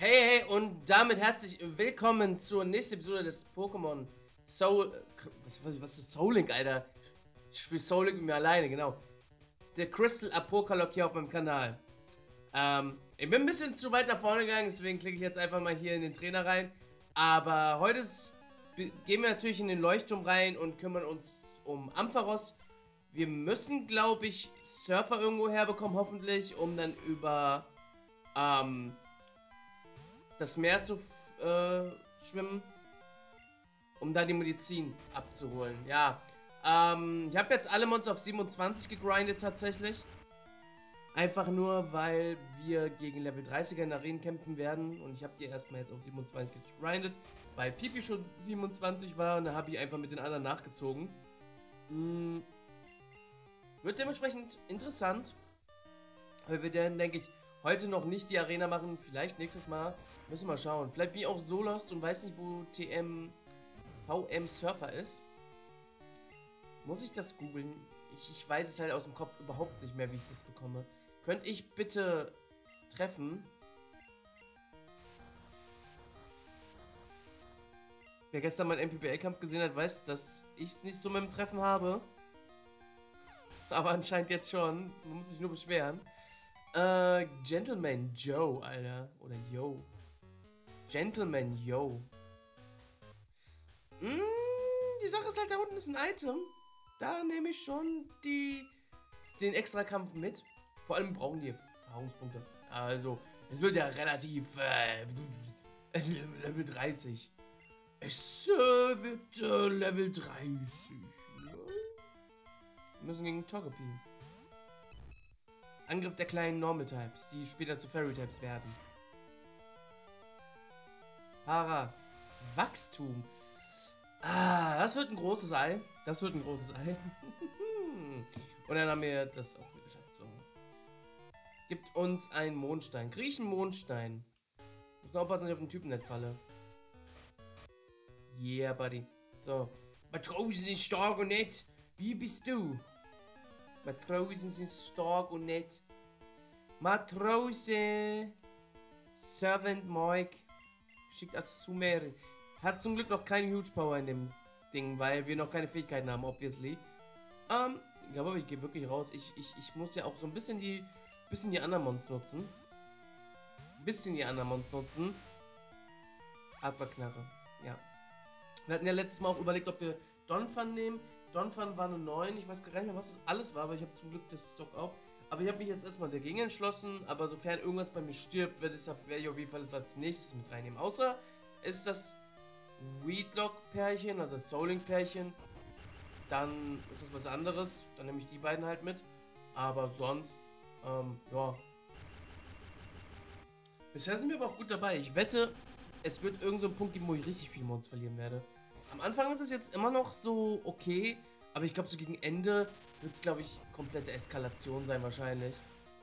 Hey, hey, und damit herzlich willkommen zur nächsten Episode des Pokémon Soul. Was, was, was ist Soul Link, Alter? Ich spiele Soul Link mit mir alleine, genau. Der Crystal Apokalok hier auf meinem Kanal. Ähm, ich bin ein bisschen zu weit nach vorne gegangen, deswegen klicke ich jetzt einfach mal hier in den Trainer rein. Aber heute ist, gehen wir natürlich in den Leuchtturm rein und kümmern uns um Ampharos. Wir müssen, glaube ich, Surfer irgendwo herbekommen, hoffentlich, um dann über ähm, das Meer zu äh, schwimmen, um da die Medizin abzuholen. Ja, ähm, ich habe jetzt alle Monster auf 27 gegrindet tatsächlich. Einfach nur, weil wir gegen Level 30er in Arenen kämpfen werden. Und ich habe die erstmal jetzt auf 27 gegrindet, weil Pipi schon 27 war und da habe ich einfach mit den anderen nachgezogen. Hm. Wird dementsprechend interessant. Weil wir dann, denke ich, heute noch nicht die Arena machen. Vielleicht nächstes Mal. Müssen wir mal schauen. Vielleicht bin ich auch so lost und weiß nicht, wo TM VM Surfer ist. Muss ich das googeln? Ich, ich weiß es halt aus dem Kopf überhaupt nicht mehr, wie ich das bekomme. Könnte ich bitte treffen? Wer gestern meinen MPBL-Kampf gesehen hat, weiß, dass ich es nicht so mit dem Treffen habe. Aber anscheinend jetzt schon. Man muss sich nur beschweren. Äh, Gentleman Joe, Alter. Oder Yo. Gentleman Yo. Mm, die Sache ist halt, da unten ist ein Item. Da nehme ich schon die, den Extra-Kampf mit. Vor allem brauchen die Erfahrungspunkte. Also, es wird ja relativ äh, Level 30. Es äh, wird äh, Level 30. Ne? Wir müssen gegen Togepi. Angriff der kleinen Normal Types, die später zu Fairy Types werden. Para. Wachstum. Ah, das wird ein großes Ei. Das wird ein großes Ei. Und dann haben wir das auch geschafft. So. Gibt uns einen Mondstein. Krieg ich einen Mondstein? Muss nur aufpassen, dass ich auf den Typen nicht falle. Yeah, buddy. So. Matrosen sind stark und nett. Wie bist du? Matrosen sind stark und nett. Matrose. Servant Mike. Schickt zu Mary. Hat zum Glück noch keine Huge Power in dem Ding, weil wir noch keine Fähigkeiten haben, obviously. Ähm, ja, aber ich gehe wirklich raus. Ich, ich, ich muss ja auch so ein bisschen die, bisschen die anderen Mons nutzen. Ein bisschen die anderen Mons nutzen. Abverknarre. Ja. Wir hatten ja letztes Mal auch überlegt, ob wir Donphan nehmen. Donphan war eine 9. Ich weiß gar nicht mehr, was das alles war, aber ich habe zum Glück das Stock auch. Aber ich habe mich jetzt erstmal dagegen entschlossen. Aber sofern irgendwas bei mir stirbt, werde ich auf jeden Fall das als nächstes mit reinnehmen. Außer ist das Weedlock-Pärchen, also das Souling-Pärchen. Dann ist das was anderes. Dann nehme ich die beiden halt mit. Aber sonst, ähm, ja. Bisher sind wir aber auch gut dabei. Ich wette, es wird irgend so ein Punkt geben, wo ich richtig viel Mons verlieren werde. Am Anfang ist es jetzt immer noch so okay. Aber ich glaube, so gegen Ende wird es, glaube ich, komplette Eskalation sein wahrscheinlich.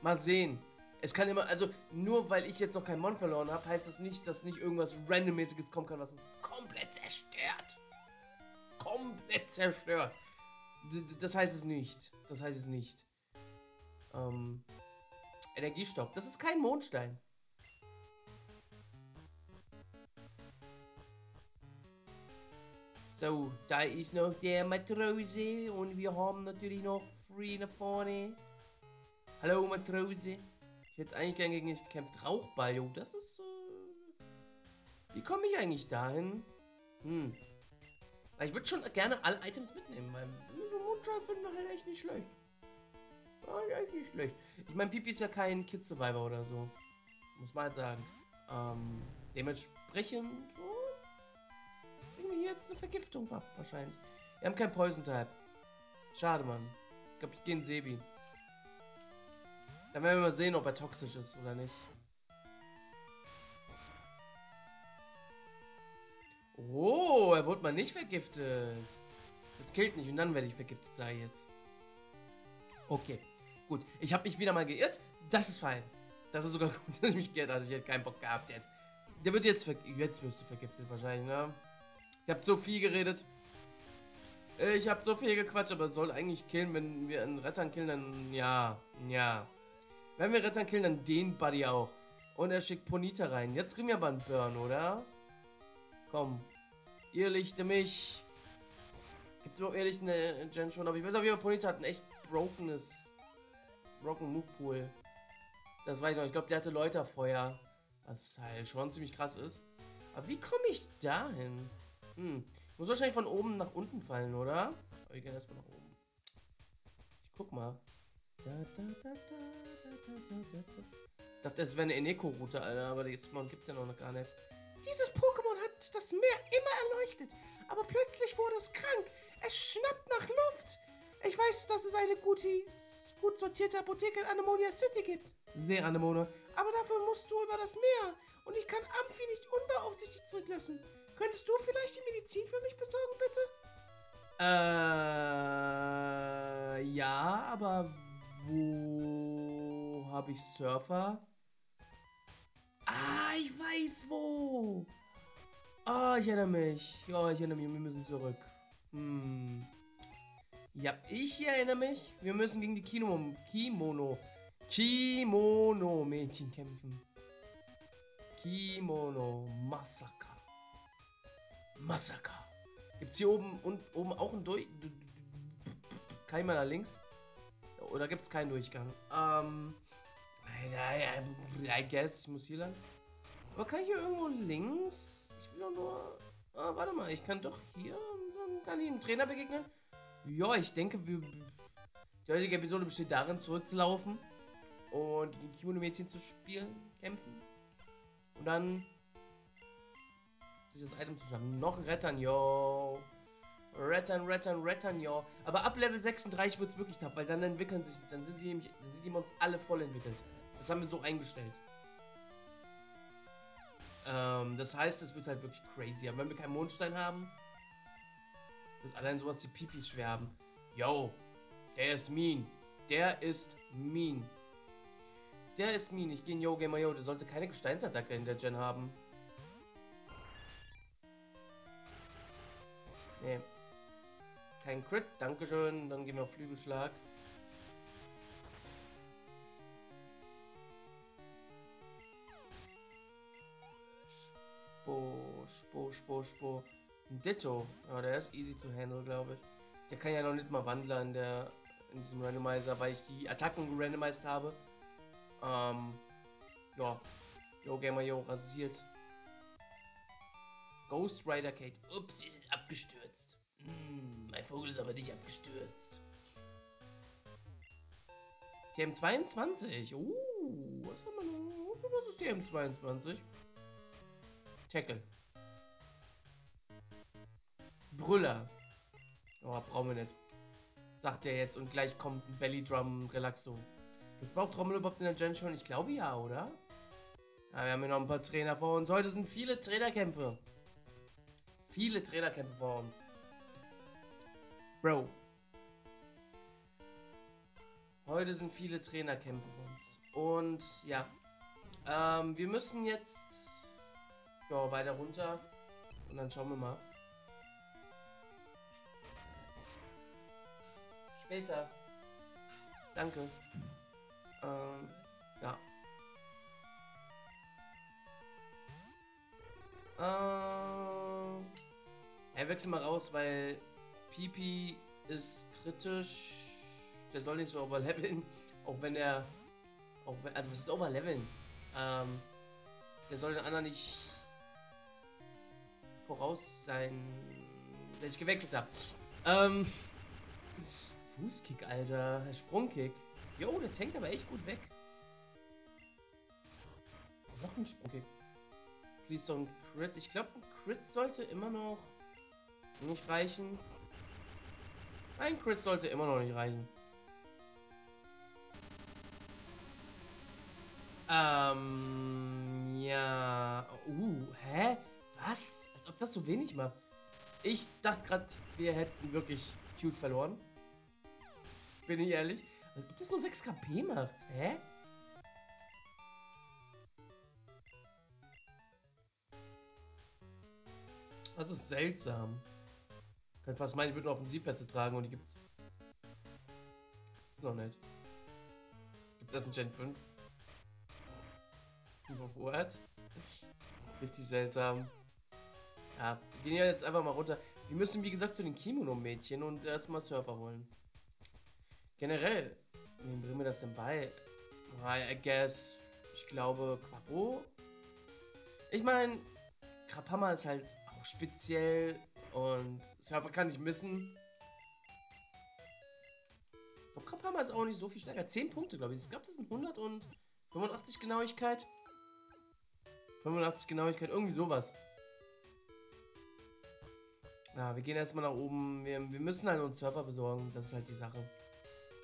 Mal sehen. Es kann immer, also nur weil ich jetzt noch kein Mon verloren habe, heißt das nicht, dass nicht irgendwas randommäßiges kommen kann, was uns komplett zerstört. Komplett zerstört. D das heißt es nicht. Das heißt es nicht. Ähm, Energiestopp. Das ist kein Mondstein. So, da ist noch der Matrose und wir haben natürlich noch Free nach vorne. Hallo Matrose. Ich hätte eigentlich gerne gegen dich gekämpft. Rauchball, jo, das ist... Äh Wie komme ich eigentlich dahin? Hm. Ich würde schon gerne alle Items mitnehmen, weil so Mondschein finde ich halt echt nicht schlecht. Ja, echt nicht schlecht. Ich meine, Pipi ist ja kein Kid Survivor oder so. Muss man halt sagen. Ähm, dementsprechend oh, wir jetzt eine Vergiftung ab, wahrscheinlich. Wir haben kein Poison-Type. Schade, Mann. Ich glaube, ich gehe in Sebi. Dann werden wir mal sehen, ob er toxisch ist oder nicht. Oh, er wurde mal nicht vergiftet. Das killt nicht und dann werde ich vergiftet, ich jetzt. Okay, gut. Ich habe mich wieder mal geirrt. Das ist fein. Das ist sogar gut, dass ich mich geirrt habe. Ich hätte keinen Bock gehabt jetzt. Der wird jetzt Jetzt wirst du vergiftet wahrscheinlich, ne? Ich habe so viel geredet. Ich habe so viel gequatscht, aber soll eigentlich killen, wenn wir einen Rettern killen, dann ja, ja. Wenn wir Rettern killen, dann den Buddy auch. Und er schickt Ponita rein. Jetzt kriegen wir aber einen Burn, oder? Komm. Ihr lichte mich. Gibt es überhaupt ehrlich eine Gen schon? Aber ich weiß auf jeden Fall, Ponita hat ein echt brokenes. Broken Move Pool. Das weiß ich noch. Ich glaube, der hatte Läuterfeuer. Was halt schon ziemlich krass ist. Aber wie komme ich dahin? Hm. Muss wahrscheinlich von oben nach unten fallen, oder? Aber ich gehe erstmal nach oben. Ich guck mal. Da, da, da, ich dachte, es wäre eine Eneko-Route, Alter, aber das Spawn gibt es ja noch gar nicht. Dieses Pokémon hat das Meer immer erleuchtet, aber plötzlich wurde es krank. Es schnappt nach Luft. Ich weiß, dass es eine gute, gut sortierte Apotheke in Anemonia City gibt. Sehr, Anemone. Aber dafür musst du über das Meer. Und ich kann Amphi nicht unbeaufsichtigt zurücklassen. Könntest du vielleicht die Medizin für mich besorgen, bitte? Äh, ja, aber wo habe ich Surfer? Ah, ich weiß wo. Ah, ich erinnere mich. Ja, ich erinnere mich. Wir müssen zurück. Hm. Ja, ich erinnere mich. Wir müssen gegen die Kino Kimono. Kimono-Mädchen kämpfen. Kimono Massaker. Gibt's hier oben und oben auch ein Durch... Kein nach links? Oder gibt es keinen Durchgang? Ähm. I guess, ich muss hier lang. Aber kann ich hier irgendwo links? Ich will doch nur. Ah, warte mal, ich kann doch hier. Dann kann ich einem Trainer begegnen. Ja, ich denke, wir. Die heutige Episode besteht darin, zurückzulaufen und gegen Kimono-Mädchen zu spielen, kämpfen. Und dann das Item zu schaffen. Noch rettern, yo. Rettern, rettern, rettern, ja. Aber ab Level 36 wird es wirklich tough, weil dann entwickeln sich, dann sind die nämlich, dann sind die Mons alle voll entwickelt. Das haben wir so eingestellt. Ähm, das heißt, es wird halt wirklich crazy. Aber wenn wir keinen Mondstein haben, wird allein sowas wie Pipis schwer haben. Yo, der ist mean. Der ist mean. Der ist mean. Ich gehe in Yo Gamer Yo. Der sollte keine Gesteinsattacke in der Gen haben. Nee. Kein Crit, Dankeschön. Dann gehen wir auf Flügelschlag. Spo, Spo, Spo, Spo. Ditto. Ja, der ist easy to handle, glaube ich. Der kann ja noch nicht mal wandeln in, der, in diesem Randomizer, weil ich die Attacken gerandomized habe. Ähm, ja. Yo, Gamer Yo, rasiert. Ghost Rider Kate. Ups, sie sind abgestürzt. Hm, mein Vogel ist aber nicht abgestürzt. TM22. Uh, was noch? Für was ist TM22? Tackle. Brüller. Oh, brauchen wir nicht. Sagt er jetzt und gleich kommt ein Belly Drum Relaxo. Gibt es auch Trommel überhaupt in der Gen schon? Ich glaube ja, oder? Ja, wir haben hier noch ein paar Trainer vor uns. Heute sind viele Trainerkämpfe. Viele Trainerkämpfe vor uns. Bro. Heute sind viele Trainerkämpfe für uns. Und ja. Ähm, wir müssen jetzt ja, weiter runter. Und dann schauen wir mal. Später. Danke. Ähm, ja. Ähm, er wechselt mal raus, weil Pipi ist kritisch. Der soll nicht so overleveln. Auch wenn er. Auch wenn, also was ist overleveln? Ähm, der soll den anderen nicht voraus sein, wenn ich gewechselt habe. Ähm. Fußkick, Alter. Sprungkick. Jo, der tankt aber echt gut weg. Noch ein Sprungkick. Please don't crit. Ich glaube, ein Crit sollte immer noch nicht reichen. Ein Crit sollte immer noch nicht reichen. Ähm, ja. Uh, hä? Was? Als ob das so wenig macht. Ich dachte gerade, wir hätten wirklich cute verloren. Bin ich ehrlich? Als ob das nur 6 KP macht. Hä? Das ist seltsam. Könnte fast meinen, ich würde eine Offensivweste tragen und die gibt's. Gibt's noch nicht. Gibt's erst in Gen 5? What? Richtig seltsam. Ja, wir gehen ja jetzt einfach mal runter. Wir müssen, wie gesagt, zu den Kimono-Mädchen und erstmal Surfer holen. Generell, wem bringen wir das denn bei? I guess, ich glaube, Quabo. Ich meine, Krapama ist halt auch speziell und Surfer kann ich missen. Und Krapama ist auch nicht so viel stärker. 10 Punkte, glaube ich. Ich glaube, das sind 185 Genauigkeit. 85 Genauigkeit, irgendwie sowas. Ja, wir gehen erstmal nach oben. Wir, wir müssen halt uns Surfer besorgen. Das ist halt die Sache.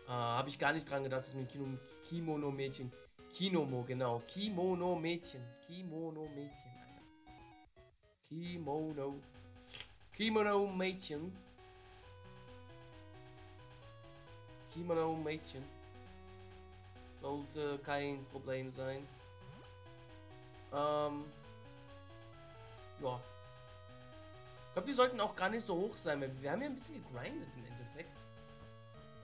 Äh, Habe ich gar nicht dran gedacht, dass mit Kino, Kimono-Mädchen. Kinomo, genau. Kimono-Mädchen. Kimono-Mädchen, Alter. Kimono. Kimono-Mädchen. Kimono-Mädchen. Sollte kein Problem sein. Ähm. Ja. Ich glaube, die sollten auch gar nicht so hoch sein, wir haben ja ein bisschen gegrindet im Endeffekt.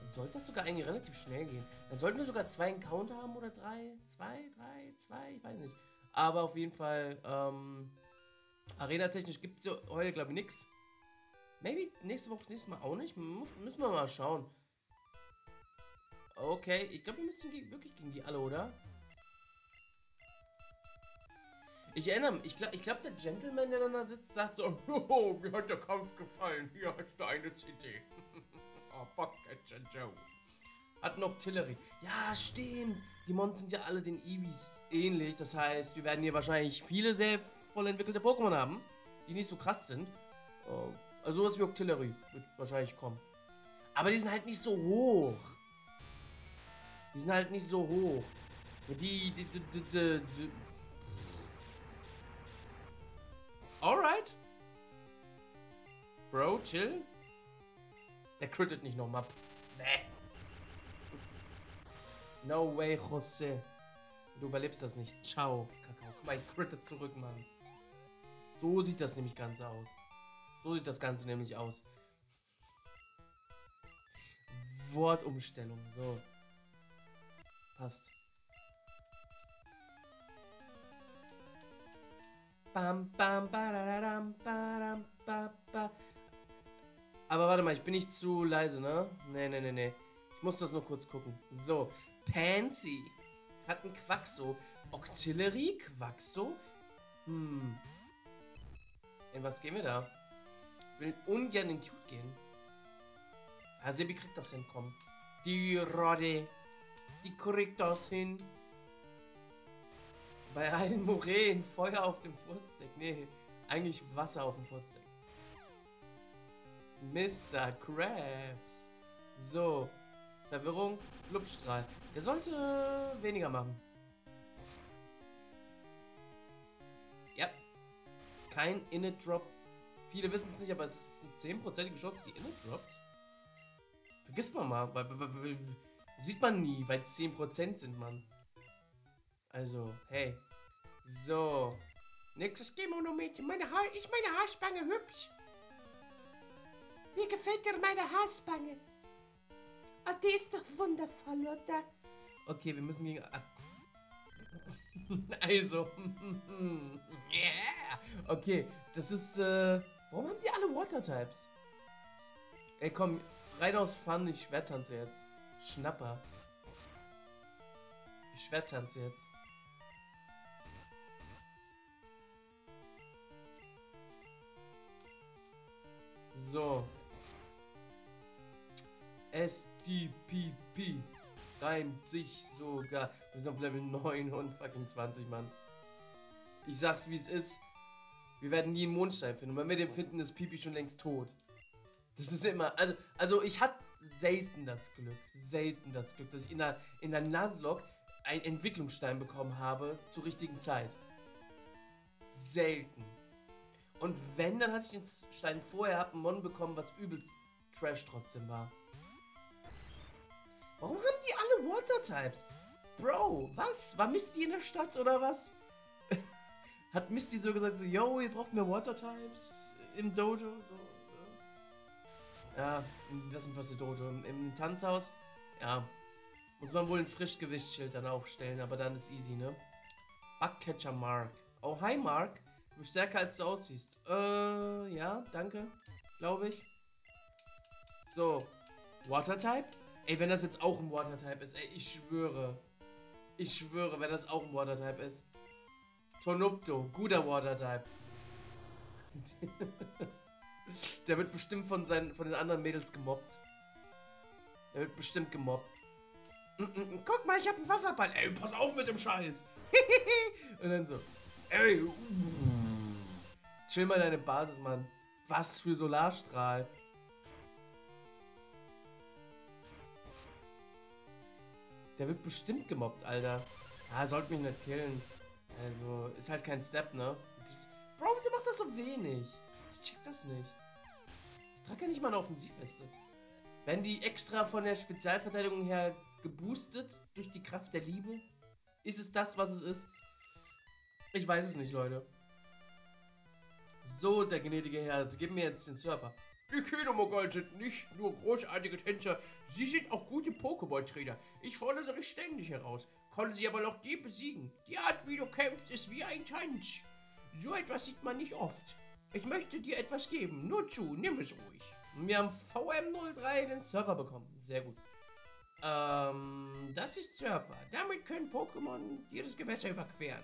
Sollte das sogar eigentlich relativ schnell gehen. Dann sollten wir sogar zwei Encounter haben oder drei. Zwei, drei, zwei, ich weiß nicht. Aber auf jeden Fall, ähm, Arena-technisch gibt es heute, glaube ich, nichts. Maybe nächste Woche, nächstes Mal auch nicht. Muss, müssen wir mal schauen. Okay, ich glaube, wir müssen gegen, wirklich gegen die alle, oder? Ich erinnere mich, ich glaube, glaub, der Gentleman, der dann da sitzt, sagt so, oh, mir hat der Kampf gefallen, hier hast du eine CD. oh, Podcatcher Joe. Hat noch Tillery. Ja, stimmt. Die Mons sind ja alle den Eevees ähnlich. Das heißt, wir werden hier wahrscheinlich viele sehr voll entwickelte Pokémon haben, die nicht so krass sind. Oh, also sowas wie Octillery wird wahrscheinlich kommen. Aber die sind halt nicht so hoch. Die sind halt nicht so hoch. Die, die, die, die, die, die Alright. Bro, chill. Der crittet nicht nochmal. Nee. No way, José. Du überlebst das nicht. Ciao, Kakao. Guck mal, ich critte zurück, Mann. So sieht das nämlich ganz aus. So sieht das Ganze nämlich aus. Wortumstellung, so. Passt. Bam, bam, badadam, badam, ba, ba. Aber warte mal, ich bin nicht zu leise, ne? Ne, ne, ne, ne. Ich muss das nur kurz gucken. So, Pansy hat ein Quaxo. Octillery, Quaxo. Hm. In was gehen wir da? Will ungern in Cute gehen. Also, wie kriegt das hinkommen? Die Rodde. Die kriegt das hin. Bei allen Moränen Feuer auf dem Furzdeck. Nee, eigentlich Wasser auf dem Furzdeck. Mr. Krabs. So. Verwirrung. Lupstrahl. Der sollte weniger machen. Ja. Kein Init Drop. Viele wissen es nicht, aber es ist eine 10%ige Chance, die Init droppt. Vergisst man mal. Weil, weil, weil, sieht man nie, weil 10% sind, man. Also, hey. So. Nächstes Kimono-Mädchen. Meine Haar, ist meine Haarspange hübsch? Wie gefällt dir meine Haarspange? Oh, die ist doch wundervoll, oder? Okay, wir müssen gegen... Also. yeah. Okay, das ist... Äh, warum haben die alle Water-Types? Ey, komm, rein aus Fun, ich schwertanze jetzt. Schnapper. Ich schwertanze jetzt. So. SDPP reimt sich sogar. Wir sind auf Level 9 und fucking 20, Mann. Ich sag's wie es ist. Wir werden nie einen Mondstein finden. Und wenn wir den finden, ist Pipi schon längst tot. Das ist immer. Also, also ich hatte selten das Glück. Selten das Glück, dass ich in der, in der Nuzlocke einen Entwicklungsstein bekommen habe zur richtigen Zeit. Selten. Und wenn, dann hatte ich den Stein vorher, hab einen Mon bekommen, was übelst Trash trotzdem war. Warum haben die alle Water-Types? Bro, was? War Misty in der Stadt oder was? Hat Misty so gesagt, so, yo, ihr braucht mehr Water-Types im Dojo? So, ja, das ist was Dojo. Im, Im, Tanzhaus, ja, muss man wohl ein Frischgewichtsschild dann aufstellen, aber dann ist easy, ne? Bugcatcher Mark. Oh, hi Mark. Du bist stärker als du aussiehst. Äh, ja, danke. Glaube ich. So. Water-Type? Ey, wenn das jetzt auch ein Water-Type ist, ey, ich schwöre. Ich schwöre, wenn das auch ein Water-Type ist. Tornupto, guter Water-Type. Der wird bestimmt von, seinen, von den anderen Mädels gemobbt. Der wird bestimmt gemobbt. Mm, mm, mm. Guck mal, ich hab einen Wasserball. Ey, pass auf mit dem Scheiß. Und dann so. Ey. Uh. Chill mal deine Basis, Mann. Was für Solarstrahl. Der wird bestimmt gemobbt, Alter. Ah, sollte mich nicht killen. Also, ist halt kein Step, ne? Das, Bro, wieso macht das so wenig? Ich check das nicht. Ich trage ja nicht mal eine Offensivweste. Werden die extra von der Spezialverteidigung her geboostet durch die Kraft der Liebe? Ist es das, was es ist? Ich weiß es nicht, Leute. So, der gnädige Herr, Sie geben mir jetzt den Surfer. Die Kinomogol sind nicht nur großartige Tänzer, sie sind auch gute Pokémon-Trainer. Ich fordere sie ständig heraus. Konnten sie aber noch die besiegen. Die Art, wie du kämpfst, ist wie ein Tanz. So etwas sieht man nicht oft. Ich möchte dir etwas geben. Nur zu, nimm es ruhig. Wir haben VM03 den Server bekommen. Sehr gut. Ähm, das ist Surfer. Damit können Pokémon jedes Gewässer überqueren.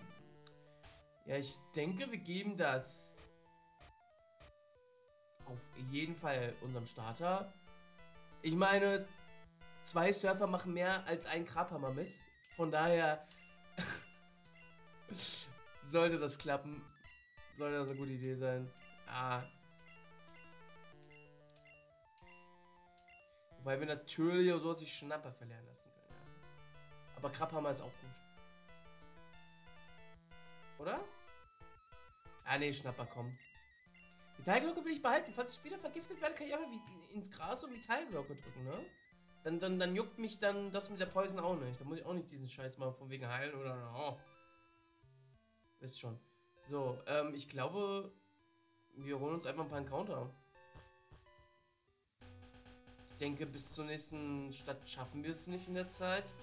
Ja, ich denke, wir geben das auf jeden Fall unserem Starter. Ich meine, zwei Surfer machen mehr als ein Krabhammer. Von daher sollte das klappen. Sollte das eine gute Idee sein. Ah. Wobei wir natürlich auch sowas wie Schnapper verlieren lassen können. Ja. Aber Krabhammer ist auch gut. Oder? Ah ne, Schnapper, komm. Metallglocke will ich behalten. Falls ich wieder vergiftet werde, kann ich einfach ins Gras und Metallglocke drücken, ne? Dann, dann, dann juckt mich dann das mit der Poison auch nicht. Da muss ich auch nicht diesen Scheiß mal von wegen heilen oder... Oh. Wisst schon. So, ähm, ich glaube, wir holen uns einfach ein paar Encounter. Ich denke, bis zur nächsten Stadt schaffen wir es nicht in der Zeit.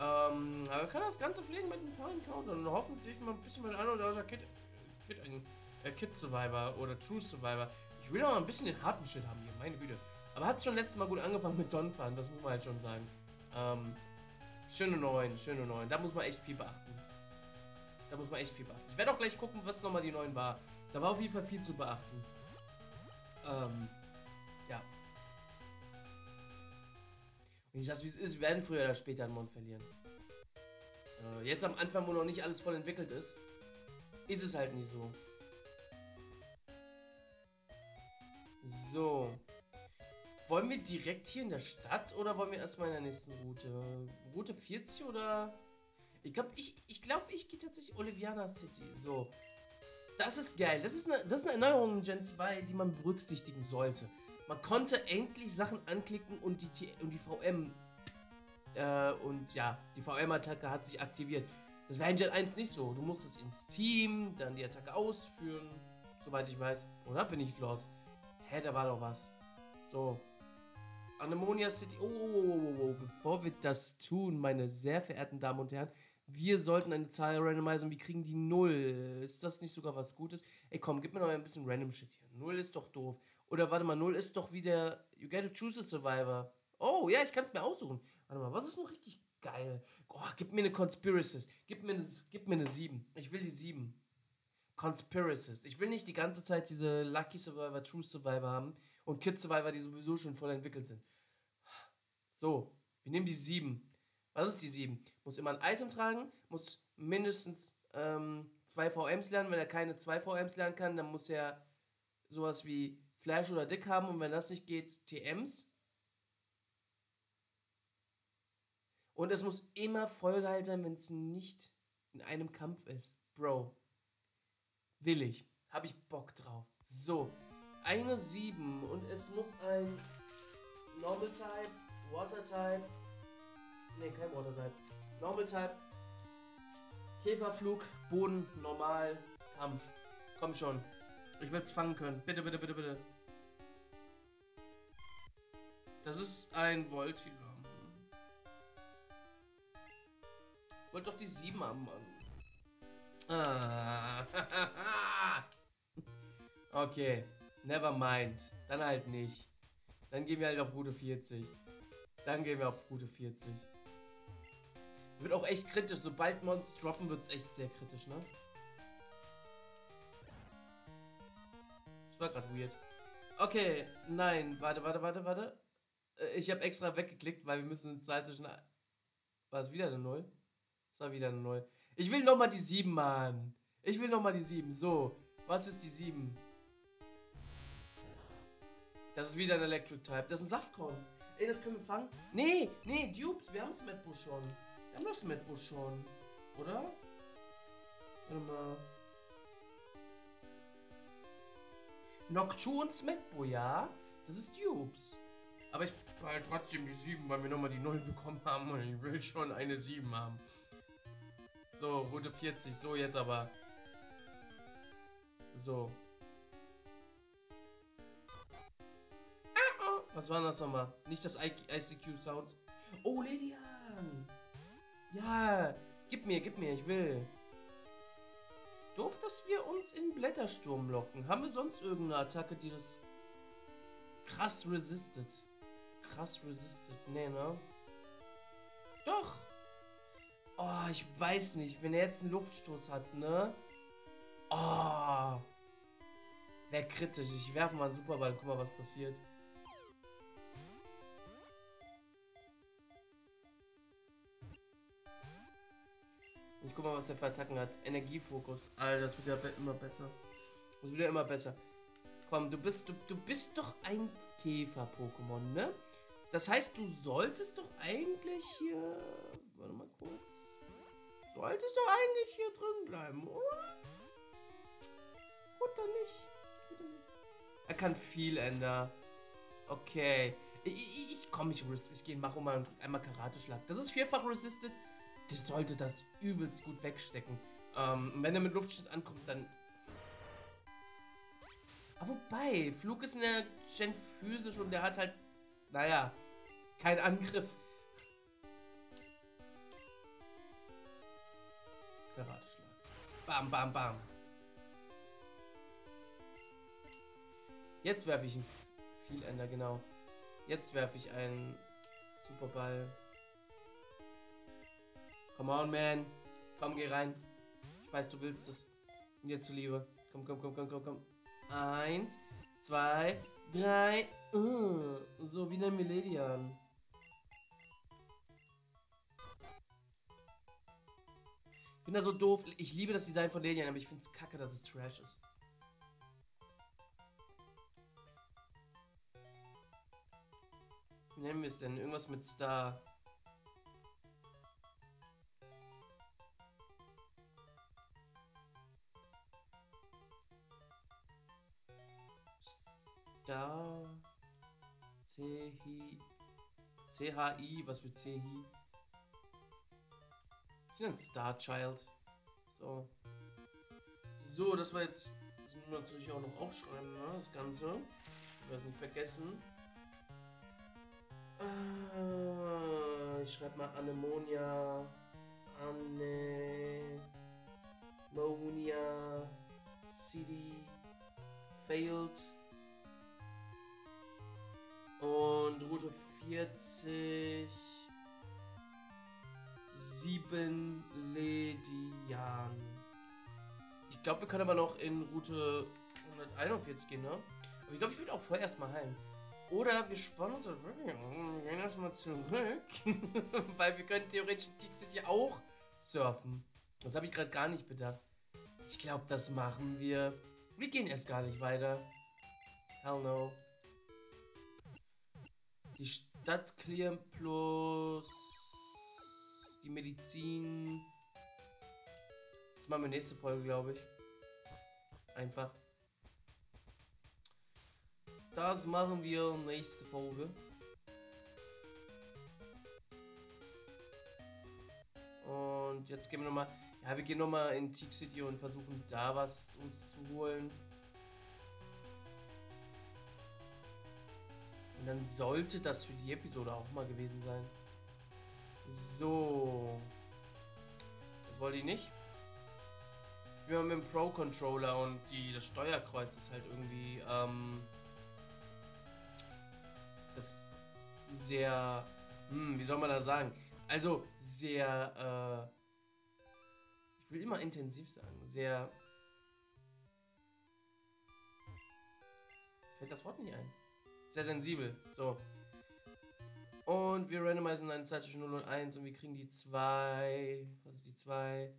Ähm, aber wir können das Ganze pflegen mit ein paar Encountern und hoffentlich mal ein bisschen mit einer oder anderen Kit, Kit, äh, Kit Survivor oder True Survivor. Ich will auch mal ein bisschen den harten Shit haben hier, meine Güte. Aber hat es schon letztes Mal gut angefangen mit Donphan, das muss man halt schon sagen. Ähm, schöne 9, schöne 9. Da muss man echt viel beachten. Da muss man echt viel beachten. Ich werde auch gleich gucken, was nochmal die 9 war. Da war auf jeden Fall viel zu beachten. Ähm, ja. Und ich sag's wie es ist, wir werden früher oder später einen Mond verlieren. Äh, jetzt am Anfang, wo noch nicht alles voll entwickelt ist, ist es halt nicht so. So. Wollen wir direkt hier in der Stadt oder wollen wir erstmal in der nächsten Route? Route 40 oder? Ich glaube, ich, ich, glaub, ich gehe tatsächlich Oliviana City. So. Das ist geil. Das ist, eine, das ist eine Erneuerung in Gen 2, die man berücksichtigen sollte. Man konnte endlich Sachen anklicken und die, und die VM äh, und ja, die VM-Attacke hat sich aktiviert. Das war in Gen 1 nicht so. Du musstest ins Team, dann die Attacke ausführen, soweit ich weiß. Oder bin ich los? Hä, da war doch was. So. Anemonia City. Oh, oh, oh, oh, bevor wir das tun, meine sehr verehrten Damen und Herren, wir sollten eine Zahl randomisieren wir kriegen die 0. Ist das nicht sogar was Gutes? Ey, komm, gib mir noch ein bisschen random Shit hier. 0 ist doch doof. Oder warte mal, 0 ist doch wieder You get to choose a survivor. Oh, ja, ich kann es mir aussuchen. Warte mal, was ist noch richtig geil? Oh, gib mir eine Conspiracist. Gib mir eine, gib mir eine 7. Ich will die 7. Conspiracist. Ich will nicht die ganze Zeit diese Lucky Survivor, True Survivor haben und Kid Survivor, die sowieso schon voll entwickelt sind. So, wir nehmen die 7. Was ist die 7? Muss immer ein Item tragen, muss mindestens ähm, VMs lernen. Wenn er keine zwei VMs lernen kann, dann muss er sowas wie Flash oder Dick haben und wenn das nicht geht, TMs. Und es muss immer vollgeil sein, wenn es nicht in einem Kampf ist. Bro. Will ich. Hab ich Bock drauf. So. Eine 7 und es muss ein Normal Type, Water Type. Ne, kein Water Type. Normal Type. Käferflug, Boden, normal, Kampf. Komm schon. Ich will es fangen können. Bitte, bitte, bitte, bitte. Das ist ein Voltiger. Wollte doch die 7 haben, Mann. Ah. okay, never mind. Dann halt nicht. Dann gehen wir halt auf Route 40. Dann gehen wir auf Route 40. Wird auch echt kritisch. Sobald Mons droppen, wird es echt sehr kritisch, ne? Das war gerade weird. Okay, nein, warte, warte, warte, warte. Äh, ich habe extra weggeklickt, weil wir müssen Zeit zwischen... War es wieder eine 0? Es war wieder eine 0. Ich will nochmal die 7, Mann. Ich will nochmal die 7. So, was ist die 7? Das ist wieder ein Electric Type. Das ist ein Saftkorn. Ey, das können wir fangen. Nee, nee, Dupes, wir haben Smetbush schon. Wir haben doch Smetbush schon. Oder? Warte mal. Nocturne Smetbo, ja? Das ist Dupes. Aber ich behalte trotzdem die 7, weil wir nochmal die 0 bekommen haben und ich will schon eine 7 haben. So, Route 40. So, jetzt aber. So. Was war das nochmal? Nicht das ICQ-Sound. Oh, Lydian! Ja, gib mir, gib mir, ich will. Doof, dass wir uns in Blättersturm locken. Haben wir sonst irgendeine Attacke, die das krass resistet? Krass resistet. Nee, ne? Doch! Oh, ich weiß nicht. Wenn er jetzt einen Luftstoß hat, ne? Oh! Wäre kritisch. Ich werfe mal einen Superball. Guck mal, was passiert. Guck mal, was der für Attacken hat. Energiefokus. Alter, das wird ja immer besser. Das wird ja immer besser. Komm, du bist, du, du bist doch ein Käfer-Pokémon, ne? Das heißt, du solltest doch eigentlich hier... Warte mal kurz. Solltest doch eigentlich hier drin bleiben, oder? Gut, dann nicht. Er kann viel ändern. Okay. Ich, ich, ich komm, ich, ich gehe, mach mal einmal Karate-Schlag. Das ist vierfach resisted der sollte das übelst gut wegstecken. Ähm, wenn er mit Luftschnitt ankommt, dann... Aber wobei, Flug ist in der Gen physisch und der hat halt, naja, keinen Angriff. Karateschlag. Bam, bam, bam. Jetzt werfe ich einen Vielender, genau. Jetzt werfe ich einen Superball. Come on, man. Komm, geh rein. Ich weiß, du willst es. Mir zuliebe. Komm, komm, komm, komm, komm, komm. Eins, zwei, drei. Uh, so, wie nennen wir Ledian? Ich bin da so doof. Ich liebe das Design von Ledian, aber ich finde es kacke, dass es Trash ist. Wie nennen wir es denn? Irgendwas mit Star. Da. CHI. CHI, was für CHI? Ich nenne Star Child. So. So, das war jetzt. Das müssen wir natürlich auch noch aufschreiben, ne? Das Ganze. Ich werde es nicht vergessen. Ah, ich schreibe mal Anemonia. Anemonia. City. Failed. Und Route 40. 7 Ledian. Ich glaube, wir können aber noch in Route 141 gehen, ne? Aber ich glaube, ich würde auch vorher erstmal heilen. Oder wir spannen uns wirklich wir gehen erstmal zurück. Weil wir können theoretisch Peak City auch surfen. Das habe ich gerade gar nicht bedacht. Ich glaube, das machen wir. Wir gehen erst gar nicht weiter. Hell no. Die Stadt clearen plus die Medizin. Das machen wir nächste Folge, glaube ich. Einfach. Das machen wir nächste Folge. Und jetzt gehen wir nochmal. Ja, wir gehen nochmal in Teak City und versuchen da was uns zu holen. Und dann sollte das für die Episode auch mal gewesen sein. So. Das wollte ich nicht. Ich bin mit dem Pro-Controller und die, das Steuerkreuz ist halt irgendwie, ähm, das sehr, hm, wie soll man das sagen? Also sehr, äh, ich will immer intensiv sagen, sehr, fällt das Wort nicht ein. Sehr sensibel, so. Und wir randomisieren eine Zeit zwischen 0 und 1 und wir kriegen die 2, was ist die 2?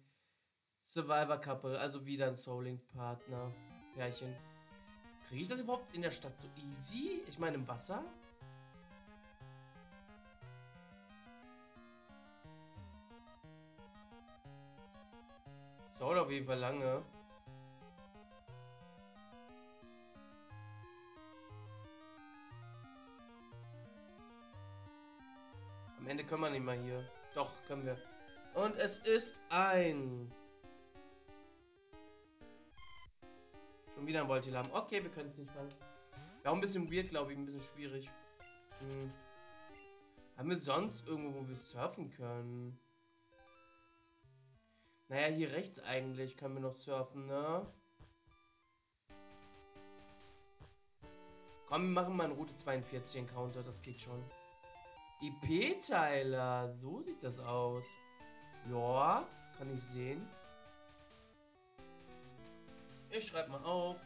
Survivor Couple, also wieder ein Soul-Link-Partner. Pärchen. Kriege ich das überhaupt in der Stadt so easy? Ich meine im Wasser? Dauert auf jeden Fall lange. Ende können wir nicht mal hier. Doch, können wir. Und es ist ein... Schon wieder ein Voltilam. Okay, wir können es nicht fangen. Auch ein bisschen weird, glaube ich. Ein bisschen schwierig. Hm. Haben wir sonst irgendwo, wo wir surfen können? Naja, hier rechts eigentlich können wir noch surfen, ne? Komm, wir machen mal einen Route 42 Encounter, das geht schon. IP-Teiler, so sieht das aus. Ja, kann ich sehen. Ich schreibe mal auf.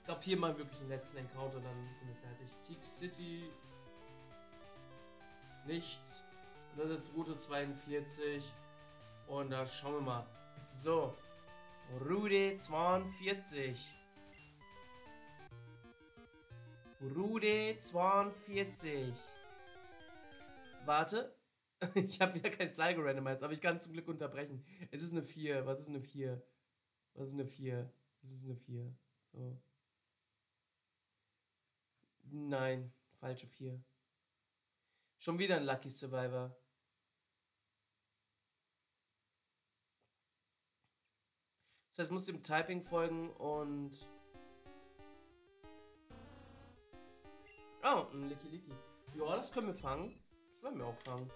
Ich glaube, hier mal wirklich den letzten Encounter, dann sind wir fertig. Teak City. Nichts. Das ist jetzt Route 42. Und da schauen wir mal. So. Route 42. Route 42. Warte. Ich habe wieder keine Zahl gerandomized, aber ich kann zum Glück unterbrechen. Es ist eine 4. Was ist eine 4? Was ist eine 4? Was ist eine 4? So. Nein, falsche 4. Schon wieder ein Lucky Survivor. Das heißt, ich muss dem Typing folgen und. Ein Licky Licky. Ja, das können wir fangen. Das werden wir auch fangen.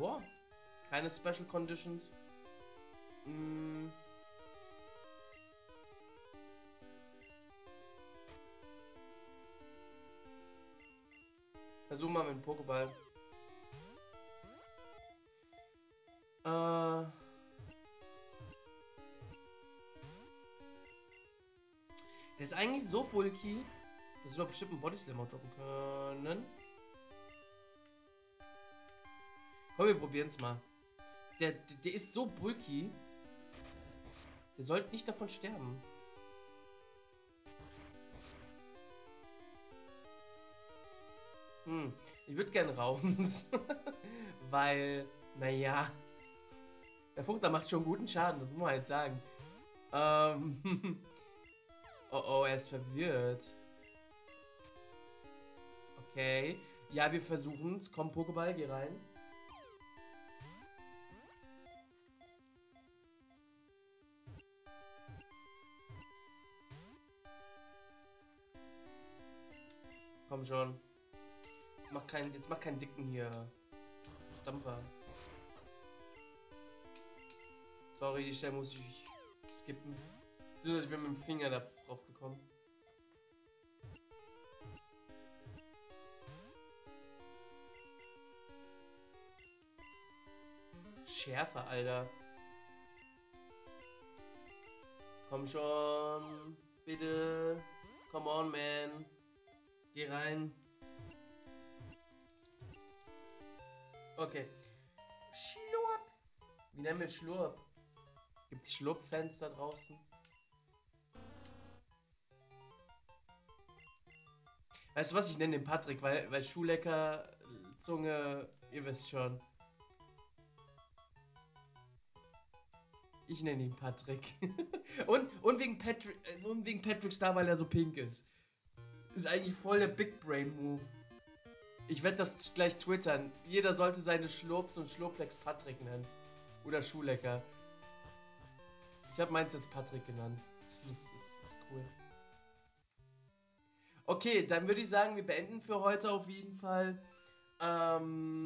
Ja. Keine Special Conditions. Hm. Versuchen wir mit dem Pokéball. Äh. Der ist eigentlich so bulky, dass wir bestimmt einen Bodyslammer droppen können. Komm, wir probieren es mal. Der, der, der ist so bulky. Der sollte nicht davon sterben. Hm, ich würde gern raus. Weil, naja. Der Fuchter macht schon guten Schaden, das muss man halt sagen. Ähm. oh oh, er ist verwirrt. Okay. Ja, wir versuchen es. Komm, Pokéball, geh rein. Komm schon. Jetzt mach keinen, jetzt mach keinen dicken hier. Stampfer. Sorry, die Stelle muss ich skippen. Ich bin mit dem Finger da drauf gekommen. Schärfer, Alter. Komm schon. Bitte. Come on, man. Geh rein. Okay. Schlurp. Wie nennen wir Schlurp? Gibt es Schlurp-Fans da draußen? Weißt du was, ich nenne den Patrick, weil, weil Schuhlecker, Zunge, ihr wisst schon. Ich nenne ihn Patrick. und, und, wegen Patrick, äh, und wegen Patrick Star, weil er so pink ist. Ist eigentlich voll der Big Brain Move. Ich werde das gleich twittern. Jeder sollte seine Schlurps und Schlurplex Patrick nennen. Oder Schuhlecker. Ich habe meins jetzt Patrick genannt. Das ist, das ist cool. Okay, dann würde ich sagen, wir beenden für heute auf jeden Fall. Ähm,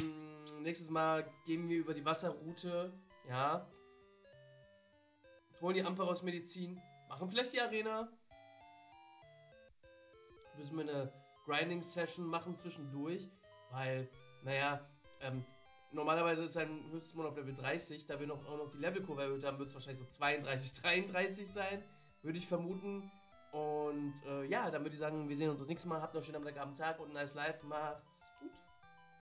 nächstes Mal gehen wir über die Wasserroute. Ja. Holen die Ampharos Medizin, machen vielleicht die Arena. Müssen wir eine Grinding-Session machen zwischendurch, weil, naja, ähm, normalerweise ist sein höchstes Mon auf Level 30, da wir noch, auch noch die Levelkurve erhöht haben, wird es wahrscheinlich so 32, 33 sein, würde ich vermuten. Und äh, ja, dann würde ich sagen, wir sehen uns das nächste Mal. Habt noch einen schönen Abend Tag und ein nice Live. Macht's gut.